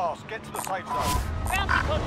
fast. Get to the safe zone. Round. The